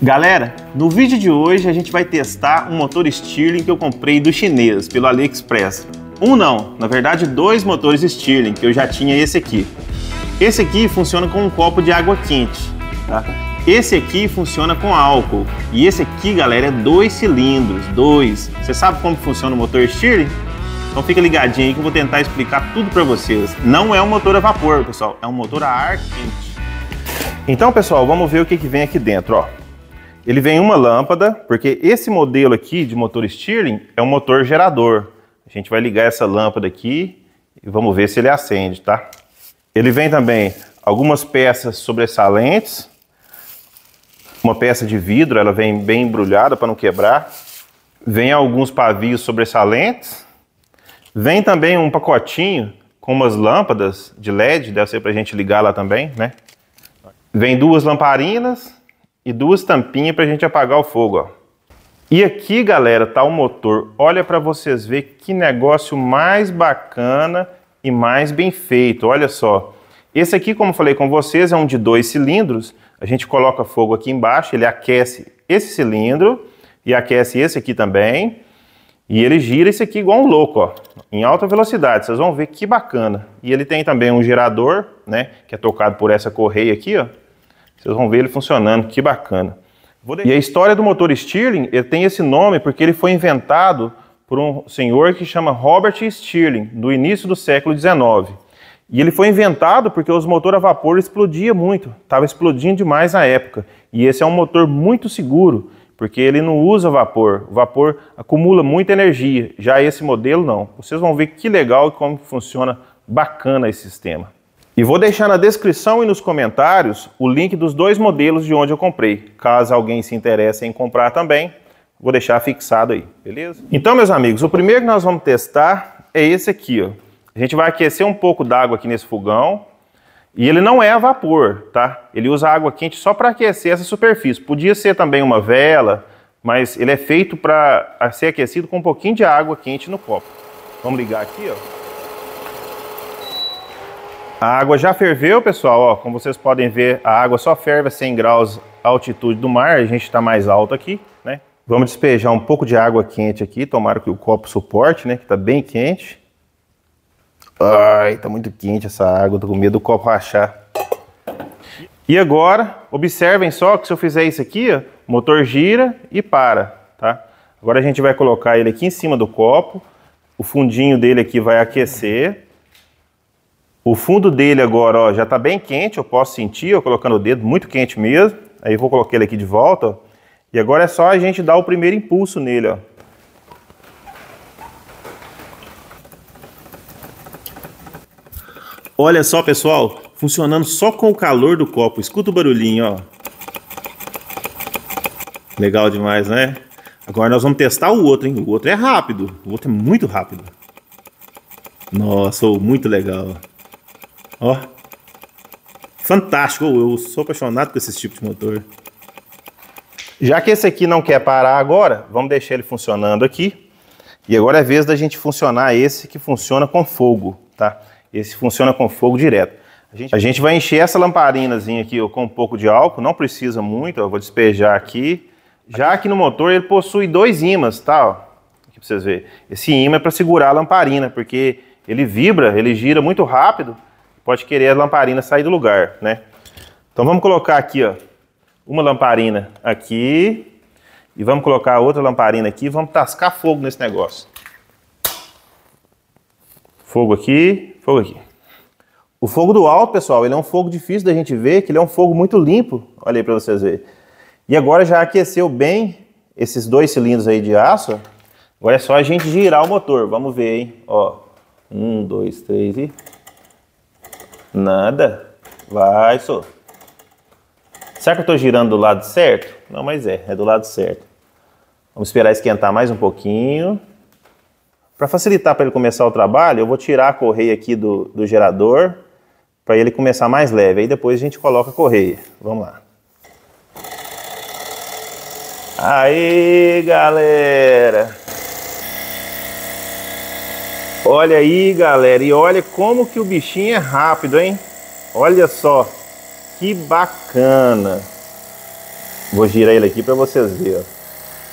Galera, no vídeo de hoje a gente vai testar um motor Stirling que eu comprei do chinês, pelo AliExpress. Um não, na verdade dois motores Stirling, que eu já tinha esse aqui. Esse aqui funciona com um copo de água quente, tá? Esse aqui funciona com álcool. E esse aqui, galera, é dois cilindros, dois. Você sabe como funciona o motor Stirling? Então fica ligadinho aí que eu vou tentar explicar tudo para vocês. Não é um motor a vapor, pessoal, é um motor a ar quente. Então, pessoal, vamos ver o que, que vem aqui dentro, ó. Ele vem uma lâmpada, porque esse modelo aqui de motor Stirling é um motor gerador. A gente vai ligar essa lâmpada aqui e vamos ver se ele acende, tá? Ele vem também algumas peças sobressalentes, uma peça de vidro, ela vem bem embrulhada para não quebrar. Vem alguns pavios sobressalentes. Vem também um pacotinho com umas lâmpadas de LED, deve ser para a gente ligar lá também, né? Vem duas lamparinas e duas tampinhas para a gente apagar o fogo, ó. E aqui, galera, tá o motor. Olha para vocês ver que negócio mais bacana e mais bem feito. Olha só. Esse aqui, como falei com vocês, é um de dois cilindros. A gente coloca fogo aqui embaixo, ele aquece esse cilindro e aquece esse aqui também. E ele gira esse aqui igual um louco, ó, em alta velocidade. Vocês vão ver que bacana. E ele tem também um gerador, né, que é tocado por essa correia aqui, ó. Vocês vão ver ele funcionando, que bacana. E a história do motor Stirling, ele tem esse nome porque ele foi inventado por um senhor que chama Robert Stirling, do início do século XIX. E ele foi inventado porque os motores a vapor explodiam muito, estava explodindo demais na época. E esse é um motor muito seguro, porque ele não usa vapor. O vapor acumula muita energia. Já esse modelo não. Vocês vão ver que legal e como funciona bacana esse sistema. E vou deixar na descrição e nos comentários o link dos dois modelos de onde eu comprei. Caso alguém se interesse em comprar também, vou deixar fixado aí, beleza? Então, meus amigos, o primeiro que nós vamos testar é esse aqui, ó. A gente vai aquecer um pouco d'água aqui nesse fogão. E ele não é a vapor, tá? Ele usa água quente só para aquecer essa superfície. Podia ser também uma vela, mas ele é feito para ser aquecido com um pouquinho de água quente no copo. Vamos ligar aqui, ó. A água já ferveu, pessoal. Ó, como vocês podem ver, a água só ferve a 100 graus altitude do mar. A gente está mais alto aqui, né? Vamos despejar um pouco de água quente aqui. Tomara que o copo suporte, né? Que está bem quente. Ai, tá muito quente essa água. Tô com medo do copo rachar. E agora, observem só que se eu fizer isso aqui, ó, o motor gira e para, tá? Agora a gente vai colocar ele aqui em cima do copo. O fundinho dele aqui vai aquecer. O fundo dele agora ó, já está bem quente, eu posso sentir, eu colocando o dedo, muito quente mesmo. Aí vou colocar ele aqui de volta. Ó. E agora é só a gente dar o primeiro impulso nele. Ó. Olha só, pessoal, funcionando só com o calor do copo. Escuta o barulhinho, ó. Legal demais, né? Agora nós vamos testar o outro, hein? O outro é rápido. O outro é muito rápido. Nossa, muito legal. Ó. Fantástico. Eu sou apaixonado por esse tipo de motor. Já que esse aqui não quer parar agora, vamos deixar ele funcionando aqui. E agora é vez da gente funcionar esse que funciona com fogo, tá? Esse funciona com fogo direto. A gente, a gente vai encher essa lamparinazinha aqui ó, com um pouco de álcool, não precisa muito, eu vou despejar aqui. Já que no motor ele possui dois ímãs, tá? Ó, aqui pra vocês verem. Esse ímã é para segurar a lamparina, porque ele vibra, ele gira muito rápido pode querer a lamparina sair do lugar, né? Então vamos colocar aqui, ó, uma lamparina aqui e vamos colocar outra lamparina aqui vamos tascar fogo nesse negócio. Fogo aqui, fogo aqui. O fogo do alto, pessoal, ele é um fogo difícil da gente ver, que ele é um fogo muito limpo. Olha aí para vocês verem. E agora já aqueceu bem esses dois cilindros aí de aço. Agora é só a gente girar o motor. Vamos ver, hein? Ó, um, dois, três e Nada. Vai, só. Será que eu estou girando do lado certo? Não, mas é, é do lado certo. Vamos esperar esquentar mais um pouquinho. Para facilitar para ele começar o trabalho, eu vou tirar a correia aqui do, do gerador para ele começar mais leve. Aí depois a gente coloca a correia. Vamos lá. Aí, galera! Olha aí, galera, e olha como que o bichinho é rápido, hein? Olha só, que bacana. Vou girar ele aqui para vocês verem.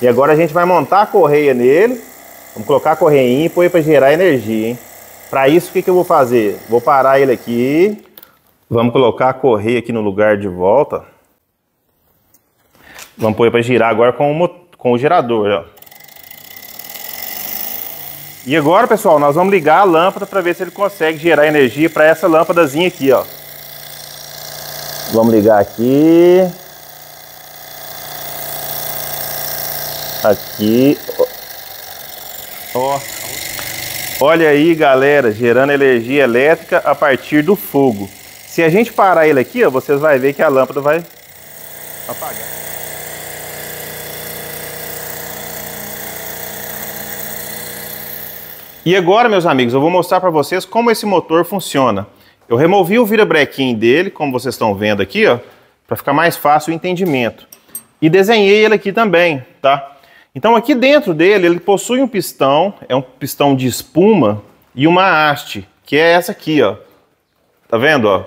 E agora a gente vai montar a correia nele. Vamos colocar a correinha e pôr para gerar energia, hein? Para isso, o que, que eu vou fazer? Vou parar ele aqui. Vamos colocar a correia aqui no lugar de volta. Vamos pôr para girar agora com o, com o gerador, ó. E agora, pessoal, nós vamos ligar a lâmpada para ver se ele consegue gerar energia para essa lâmpadazinha aqui, ó. Vamos ligar aqui. Aqui. Ó. Olha aí, galera, gerando energia elétrica a partir do fogo. Se a gente parar ele aqui, ó, vocês vão ver que a lâmpada vai apagar. E agora, meus amigos, eu vou mostrar para vocês como esse motor funciona. Eu removi o virabrequim dele, como vocês estão vendo aqui, ó, para ficar mais fácil o entendimento. E desenhei ele aqui também, tá? Então aqui dentro dele, ele possui um pistão, é um pistão de espuma e uma haste, que é essa aqui, ó. Tá vendo, ó?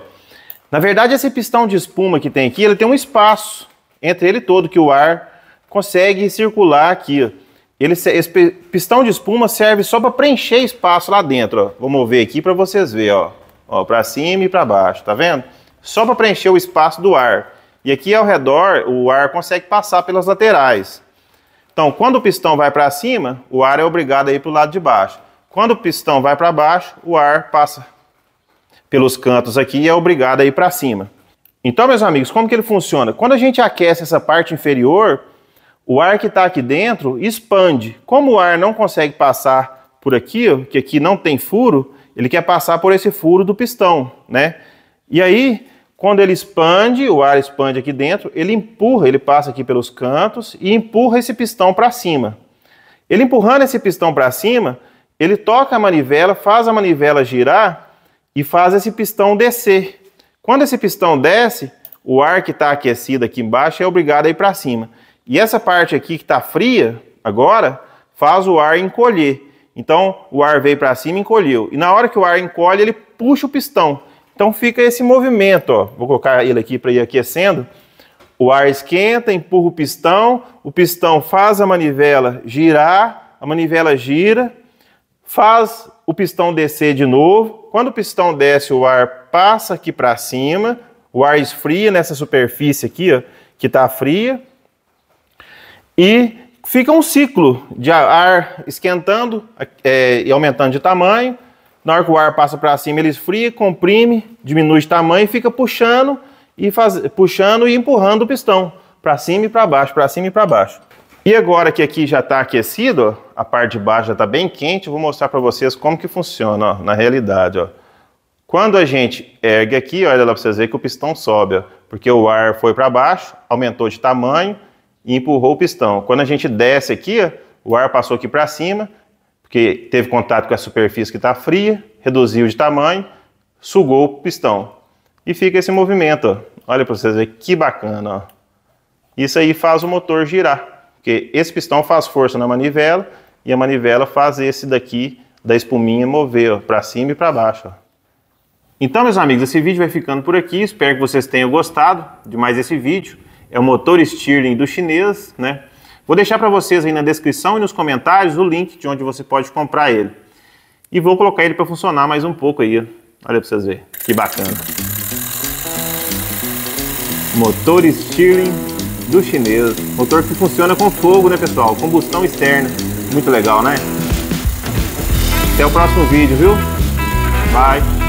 Na verdade, esse pistão de espuma que tem aqui, ele tem um espaço entre ele todo que o ar consegue circular aqui, ó. Ele, esse pistão de espuma serve só para preencher espaço lá dentro. Ó. Vou mover aqui para vocês verem, ó. ó para cima e para baixo, tá vendo? Só para preencher o espaço do ar. E aqui ao redor, o ar consegue passar pelas laterais. Então, quando o pistão vai para cima, o ar é obrigado a ir para o lado de baixo. Quando o pistão vai para baixo, o ar passa pelos cantos aqui e é obrigado a ir para cima. Então, meus amigos, como que ele funciona? Quando a gente aquece essa parte inferior, o ar que está aqui dentro expande. Como o ar não consegue passar por aqui, ó, que aqui não tem furo, ele quer passar por esse furo do pistão, né? E aí, quando ele expande, o ar expande aqui dentro, ele empurra, ele passa aqui pelos cantos e empurra esse pistão para cima. Ele empurrando esse pistão para cima, ele toca a manivela, faz a manivela girar e faz esse pistão descer. Quando esse pistão desce, o ar que está aquecido aqui embaixo é obrigado a ir para cima. E essa parte aqui que está fria, agora, faz o ar encolher. Então, o ar veio para cima e encolheu. E na hora que o ar encolhe, ele puxa o pistão. Então fica esse movimento, ó. Vou colocar ele aqui para ir aquecendo. O ar esquenta, empurra o pistão, o pistão faz a manivela girar, a manivela gira, faz o pistão descer de novo. Quando o pistão desce, o ar passa aqui para cima, o ar esfria nessa superfície aqui, ó, que está fria e fica um ciclo de ar esquentando é, e aumentando de tamanho. Na hora que o ar passa para cima, ele esfria, comprime, diminui de tamanho e fica puxando e faz, puxando e empurrando o pistão para cima e para baixo, para cima e para baixo. E agora que aqui já está aquecido, ó, a parte de baixo já está bem quente, vou mostrar para vocês como que funciona ó, na realidade. Ó. Quando a gente ergue aqui, olha lá para vocês verem que o pistão sobe, porque o ar foi para baixo, aumentou de tamanho, e empurrou o pistão. Quando a gente desce aqui, o ar passou aqui para cima, porque teve contato com a superfície que está fria, reduziu de tamanho, sugou o pistão. E fica esse movimento, ó. olha para vocês verem que bacana. Ó. Isso aí faz o motor girar, porque esse pistão faz força na manivela e a manivela faz esse daqui da espuminha mover para cima e para baixo. Então, meus amigos, esse vídeo vai ficando por aqui. Espero que vocês tenham gostado de mais esse vídeo é o motor Stirling do chinês, né? Vou deixar para vocês aí na descrição e nos comentários o link de onde você pode comprar ele. E vou colocar ele para funcionar mais um pouco aí. Olha para vocês verem, que bacana. Motor Stirling do chinês. Motor que funciona com fogo, né pessoal? Combustão externa. Muito legal, né? Até o próximo vídeo, viu? Bye!